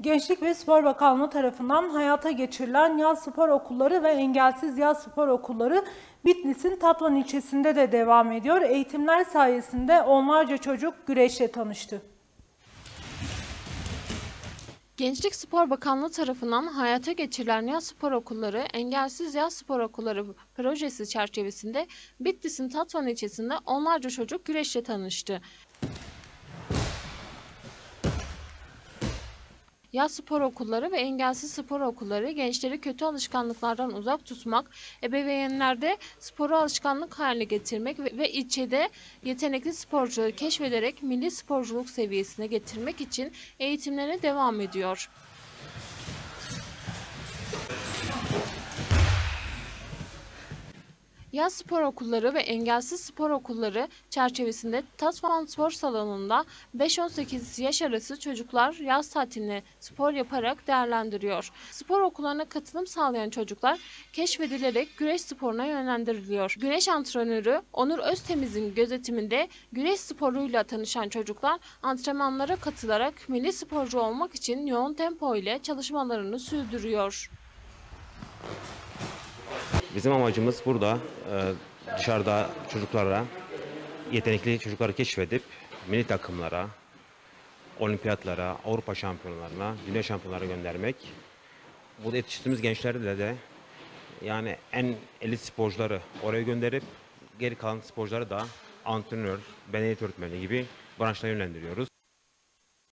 Gençlik ve Spor Bakanlığı tarafından hayata geçirilen yaz spor okulları ve engelsiz yaz spor okulları Bitlis'in Tatvan ilçesinde de devam ediyor. Eğitimler sayesinde onlarca çocuk güreşle tanıştı. Gençlik Spor Bakanlığı tarafından hayata geçirilen yaz spor okulları, engelsiz yaz spor okulları projesi çerçevesinde Bitlis'in Tatvan ilçesinde onlarca çocuk güreşle tanıştı. Yaz spor okulları ve engelsiz spor okulları gençleri kötü alışkanlıklardan uzak tutmak, ebeveynlerde sporu alışkanlık haline getirmek ve, ve ilçede yetenekli sporcuları keşfederek milli sporculuk seviyesine getirmek için eğitimlerine devam ediyor. Yaz spor okulları ve engelsiz spor okulları çerçevesinde Tatvan Spor Salonu'nda 5-18 yaş arası çocuklar yaz tatilini spor yaparak değerlendiriyor. Spor okullarına katılım sağlayan çocuklar keşfedilerek güreş sporuna yönlendiriliyor. Güreş antrenörü Onur Öztemiz'in gözetiminde güreş sporuyla tanışan çocuklar antrenmanlara katılarak milli sporcu olmak için yoğun tempo ile çalışmalarını sürdürüyor. Bizim amacımız burada e, dışarıda çocuklara, yetenekli çocukları keşfedip milli takımlara, olimpiyatlara, Avrupa şampiyonlarına, dünya şampiyonlarına göndermek. Burada yetiştirdiğimiz gençlerle de yani en elit sporcuları oraya gönderip geri kalan sporcuları da antrenör, beden eğitim öğretmeni gibi branşlara yönlendiriyoruz.